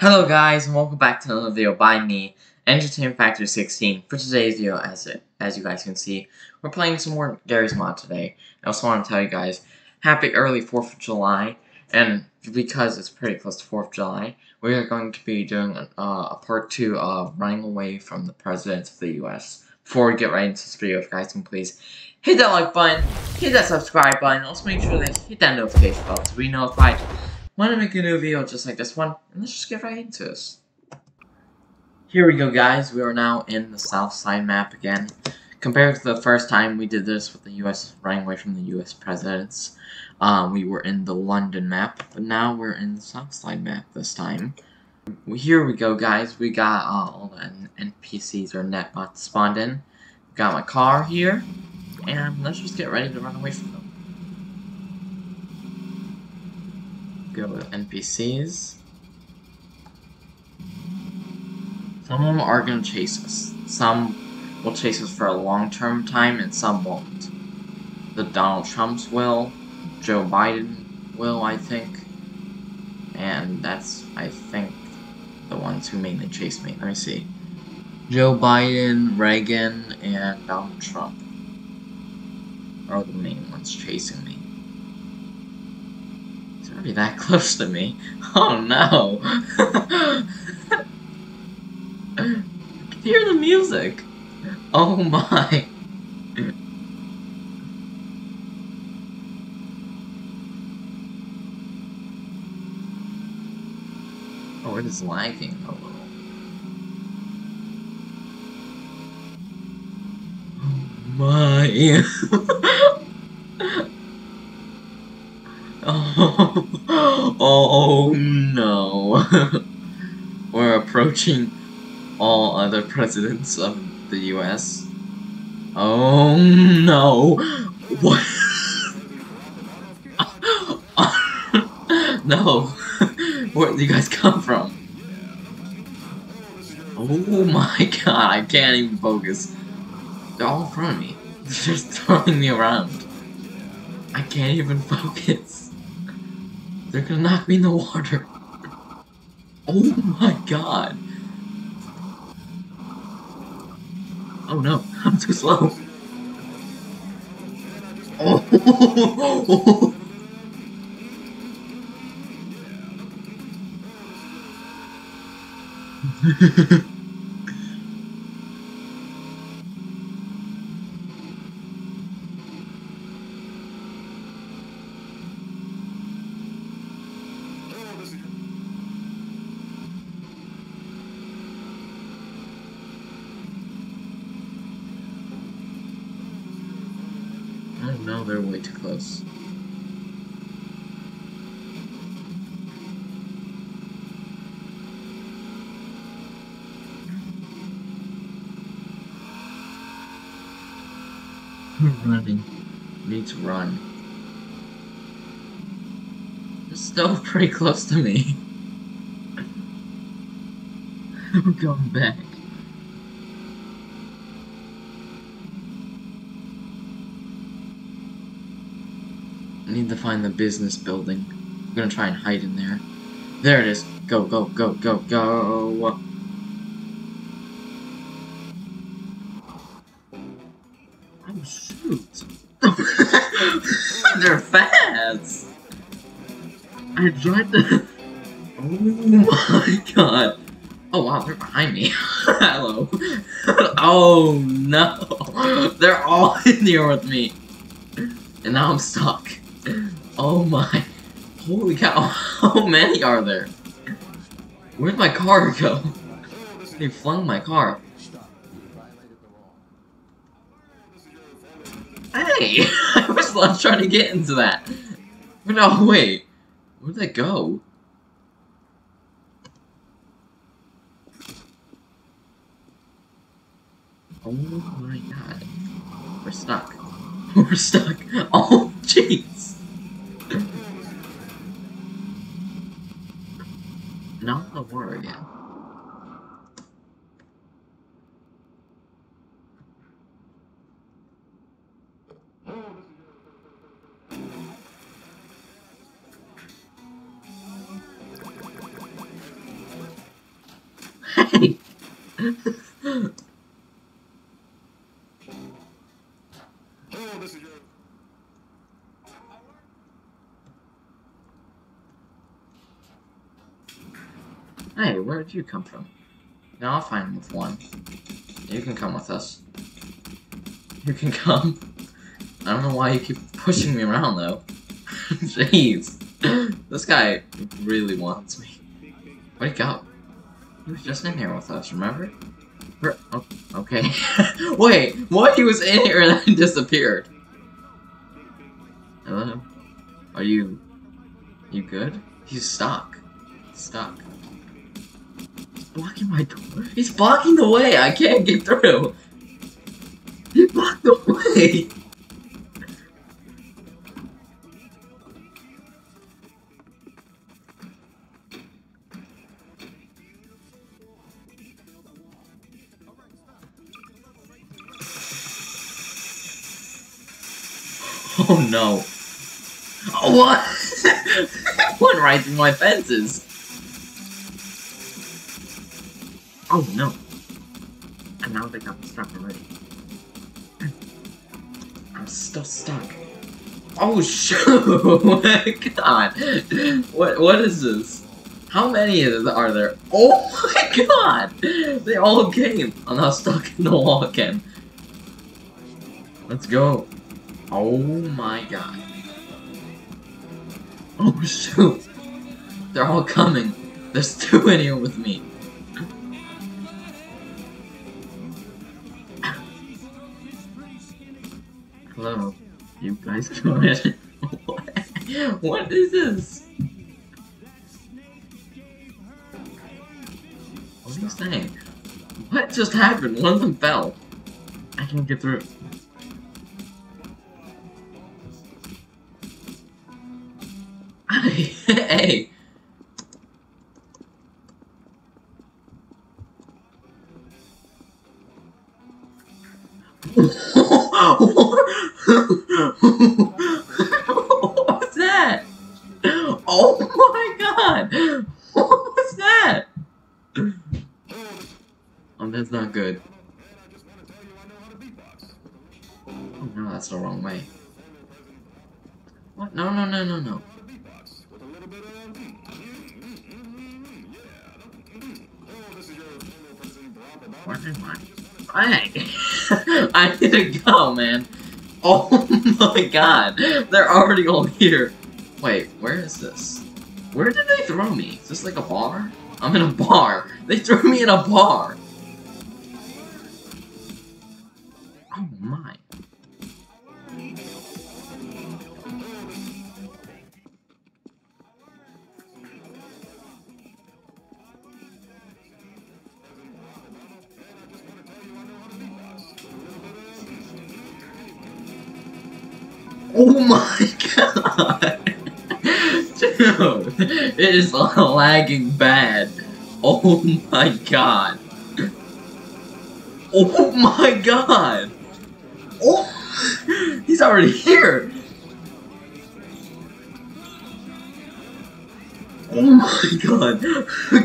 Hello guys and welcome back to another video by me, Entertainment Factory 16. For today's video, as it, as you guys can see, we're playing some more Garry's Mod today. I also want to tell you guys, happy early 4th of July, and because it's pretty close to 4th of July, we are going to be doing uh, a part 2 of running away from the President of the US. Before we get right into this video, if you guys can please hit that like button, hit that subscribe button, also make sure to hit that notification bell to be notified when I make a new video just like this one, and let's just get right into this. Here we go guys, we are now in the south side map again. Compared to the first time we did this with the US running away from the US presidents, um, we were in the London map, but now we're in the south side map this time. Here we go guys, we got uh, all the NPCs or nextbots spawned in. Got my car here, and let's just get ready to run away from them. Go with NPCs. Some of them are going to chase us. Some will chase us for a long-term time, and some won't. The Donald Trumps will. Joe Biden will, I think. And that's, I think, the ones who mainly chase me. Let me see. Joe Biden, Reagan, and Donald Trump are the main ones chasing me. Already that close to me. Oh no! I can hear the music! Oh my! Oh, it is lagging a little. Oh my! oh, oh no. We're approaching all other presidents of the US. Oh no! What? no! Where did you guys come from? Oh my god, I can't even focus. They're all in front of me. They're just throwing me around. I can't even focus. They're gonna knock me in the water. Oh my god. Oh no, I'm too slow. Oh. Oh no, they're way too close. We're running. We need to run. They're still pretty close to me. I'm going back. I need to find the business building. I'm gonna try and hide in there. There it is. Go, go, go, go, go. Oh, shoot. They're fast. I tried to... Oh my god. Oh wow, they're behind me. Hello. oh no. They're all in here with me. And now I'm stuck. Oh my. Holy cow. How many are there? Where'd my car go? They flung my car. Hey! I was not trying to get into that. No, wait. Where'd they go? Oh my god. We're stuck. We're stuck. Oh, jeez. Not the war again. Hey! Hey, where did you come from? Now I'll find him with one. You can come with us. You can come. I don't know why you keep pushing me around though. Jeez. This guy really wants me. Wake up. He was just in here with us, remember? Where- oh, okay. Wait, what? He was in here and then disappeared. Hello? Are you... You good? He's stuck. Stuck. Blocking my door. He's blocking the way! I can't get through! He blocked the way! Oh no. Oh, what? Right through my fences. Oh no. And now they got me stuck already. I'm still stuck. Oh shoot! Oh god. What what is this? How many are there? Oh my god! They all came! I'm now stuck in the wall again. Let's go. Oh my god. Oh shoot! They're all coming. There's two in here with me. Hello. You guys in. what? what is this? What are you saying? What just happened? One of them fell. I can't get through. Hey, Oh, that's not good. Oh no, that's the wrong way. What? No, no, no, no, no. Hey! I need to go, man. Oh my god! They're already all here. Wait, where is this? Where did they throw me? Is this like a bar? I'm in a bar. They threw me in a bar. Oh my. Oh my god! Dude, it is lagging bad. Oh my god. Oh my god! Oh! He's already here! Oh my god!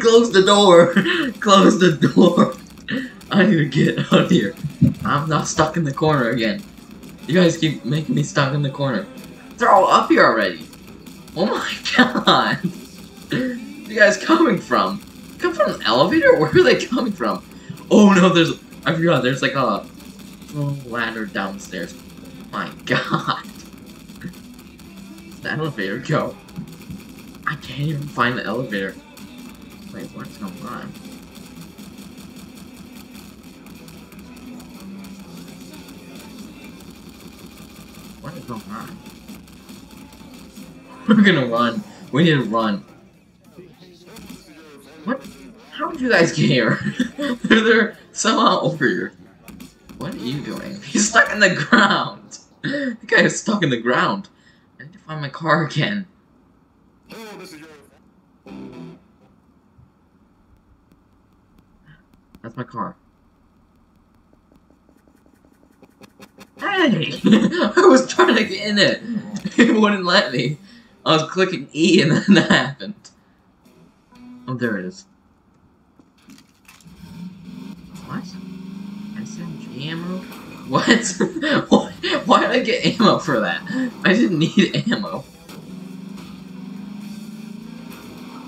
Close the door! Close the door! I need to get out of here. I'm not stuck in the corner again. You guys keep making me stuck in the corner. They're all up here already. Oh my god! You guys coming from? Come from an elevator? Where are they coming from? Oh no, there's I forgot there's like a ladder downstairs. My god. Where's the elevator go? I can't even find the elevator. Wait, what's going on? What is going on? We're gonna run. We need to run. What? How did you guys get here? they're, somehow over here. What are you doing? He's stuck in the ground. The guy is stuck in the ground. I need to find my car again. Oh, this is your. That's my car. Hey! I was trying to get in it. It wouldn't let me. I was clicking E and then that happened. Oh, there it is. What? SMG ammo? What? Why did I get ammo for that? I didn't need ammo.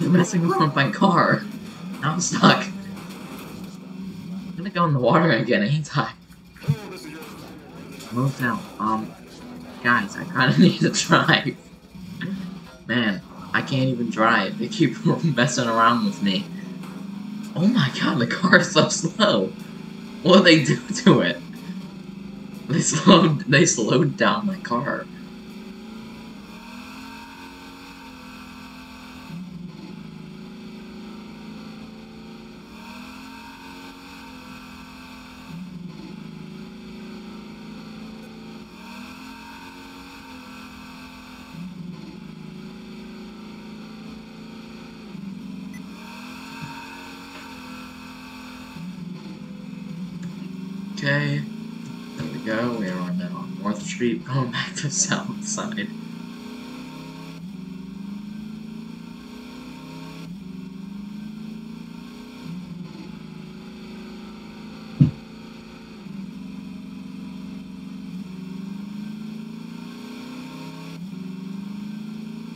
You're messing with my car. Now I'm stuck. I'm gonna go in the water again, ain't I? Move out. Um, guys, I kinda need to drive. Man, I can't even drive. They keep messing around with me. Oh my god, the car is so slow. What did they do to it? They slowed. They slowed down my car. Okay, there we go. We are now on North Street, going back to South Side.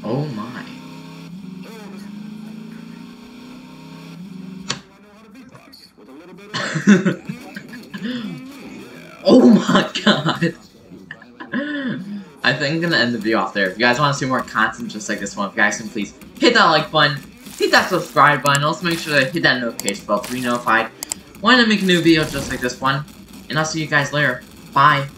Oh my. Oh, this. I know how to beatbox with a little bit of. Oh my god! I think I'm gonna end the video off there. If you guys want to see more content just like this one, if you guys can please hit that like button, hit that subscribe button, also make sure to hit that notification bell to be notified when I make a new video just like this one. And I'll see you guys later. Bye.